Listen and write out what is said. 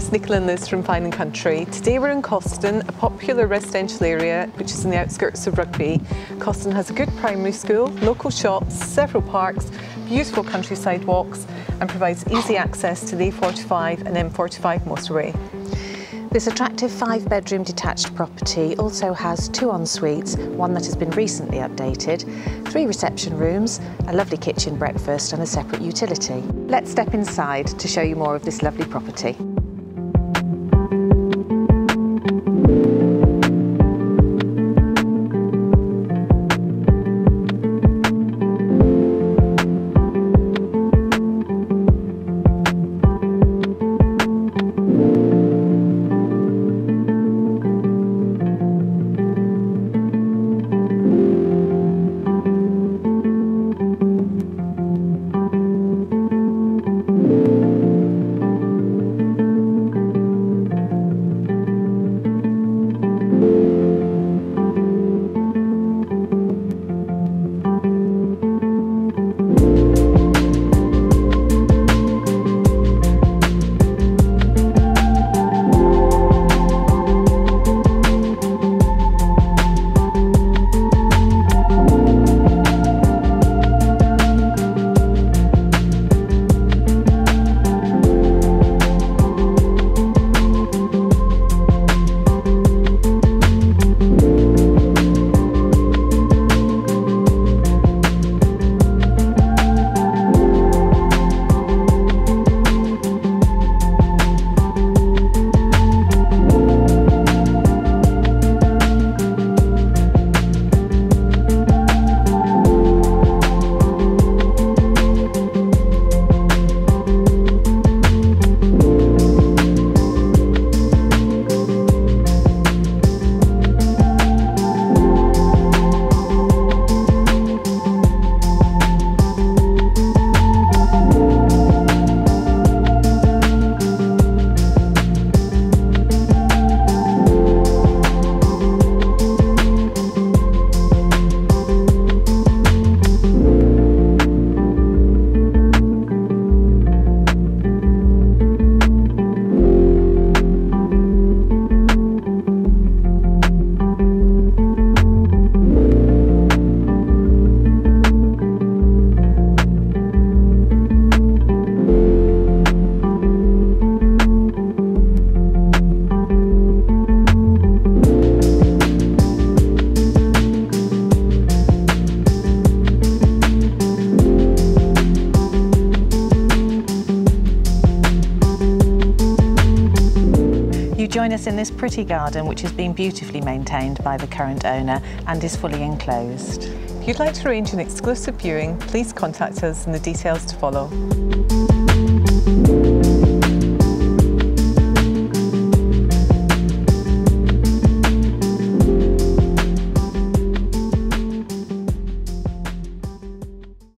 it's Nicola and Liz from Fine and Country. Today we're in Cawston, a popular residential area which is in the outskirts of Rugby. Cawston has a good primary school, local shops, several parks, beautiful countryside walks and provides easy access to the A45 and M45 motorway. This attractive five bedroom detached property also has two en-suites, one that has been recently updated, three reception rooms, a lovely kitchen breakfast and a separate utility. Let's step inside to show you more of this lovely property. Join us in this pretty garden which has been beautifully maintained by the current owner and is fully enclosed. If you'd like to arrange an exclusive viewing, please contact us and the details to follow.